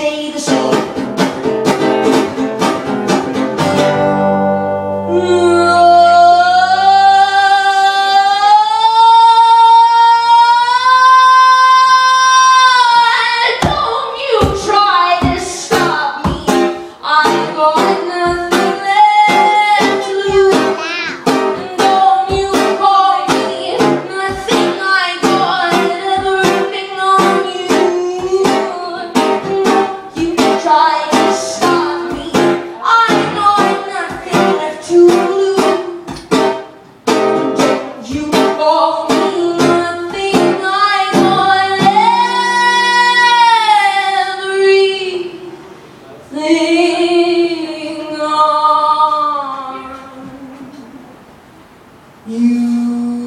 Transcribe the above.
say the same. on you.